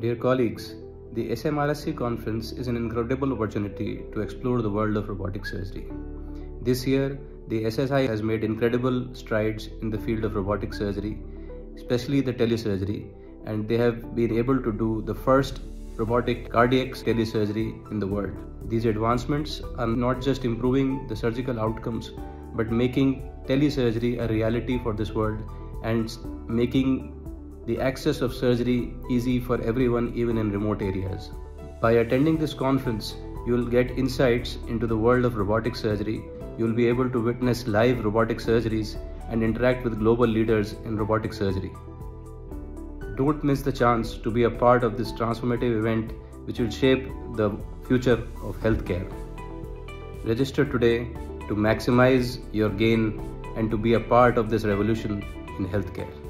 Dear colleagues, the SMRSC conference is an incredible opportunity to explore the world of robotic surgery. This year, the SSI has made incredible strides in the field of robotic surgery, especially the telesurgery, and they have been able to do the first robotic cardiac telesurgery in the world. These advancements are not just improving the surgical outcomes, but making telesurgery a reality for this world and making the access of surgery easy for everyone, even in remote areas. By attending this conference, you will get insights into the world of robotic surgery. You will be able to witness live robotic surgeries and interact with global leaders in robotic surgery. Don't miss the chance to be a part of this transformative event which will shape the future of healthcare. Register today to maximize your gain and to be a part of this revolution in healthcare.